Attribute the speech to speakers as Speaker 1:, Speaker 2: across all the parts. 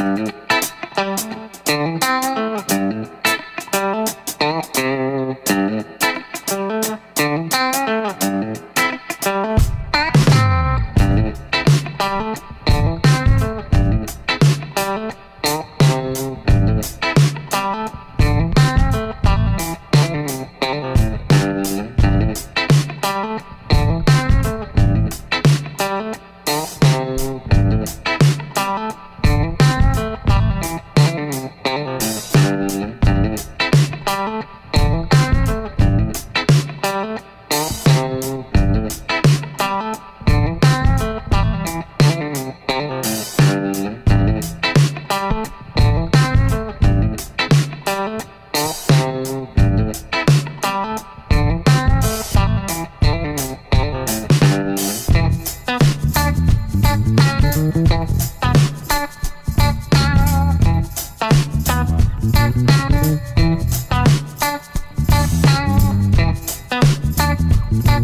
Speaker 1: Thank you.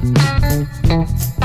Speaker 2: Música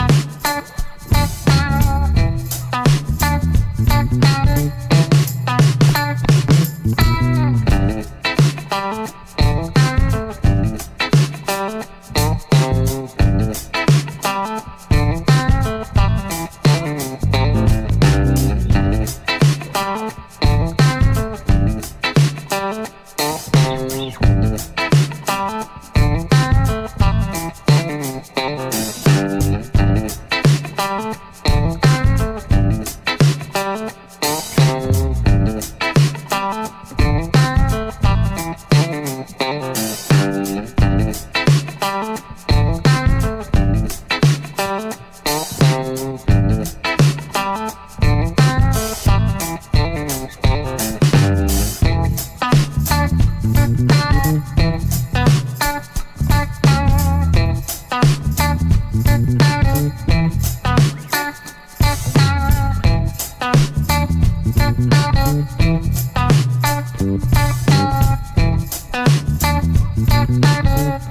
Speaker 2: Thank you.